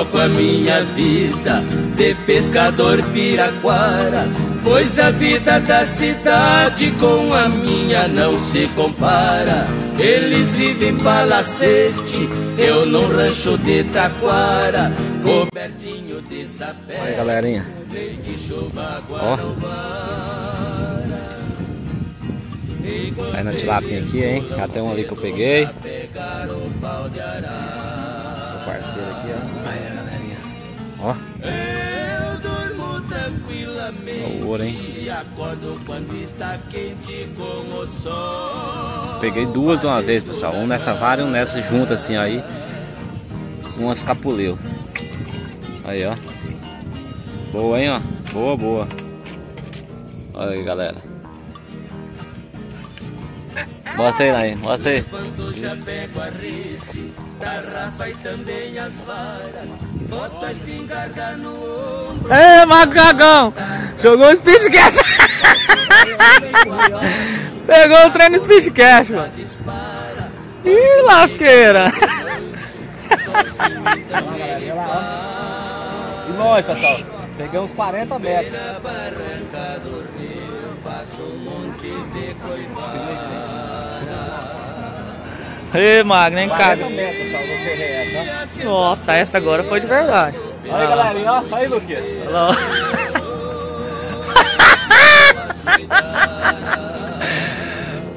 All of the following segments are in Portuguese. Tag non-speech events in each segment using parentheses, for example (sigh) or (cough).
a minha vida de pescador piraquara. Pois a vida da cidade com a minha não se compara. Eles vivem palacete, eu num rancho de taquara, cobertinho de sapé. Aí galerinha, ó. Saindo de lapinha aqui, hein? Tem um ali que eu peguei. O parceiro aqui, ó. Aí, galerinha. Ó. Só ouro, hein? Peguei duas de uma vez, pessoal. Um nessa vara e um nessa junta, assim, aí. Umas capuleu. Aí, ó. Boa, hein, ó. Boa, boa. Olha aí, galera. Mostra aí, Nain. Mostra aí. Ei, macagão! Jogou o Speedcast! (laughs) Pegou o treino Speedcast, mano. Ih, lasqueira! E nós, pessoal, pegamos 40 metros. Ê, Magno, hein, cara? Nossa, essa agora foi de verdade. Aí, galerinha, ó. Aí, Luquinha. Olha lá. (laughs)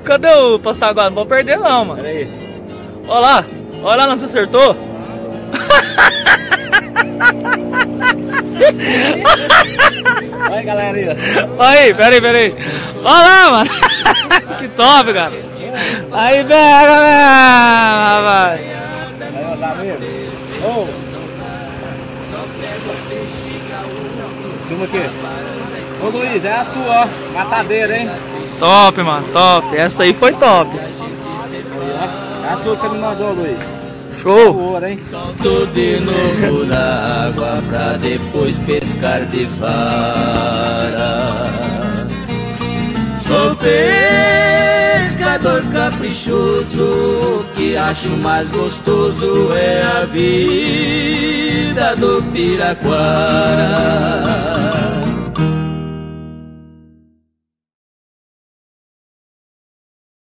Cadê o passar agora? Não vou perder não, mano. Olha lá. Olha lá, não se acertou. Aí, galerinha. Aí, peraí, peraí. Olha lá, mano. (laughs) Que top, cara. Aí, pega rapaz. Aí, meus amigos. Ô. Filma aqui. Ô, Luiz, é a sua, ó. Matadeira, hein? Top, mano, top. Essa aí foi top. É a sua que você me mandou, Luiz. Show. Ouro, hein? Solto de novo da água pra depois pescar de vara. Sou pescador caprichoso, que acho mais gostoso é a vida do Piraquara.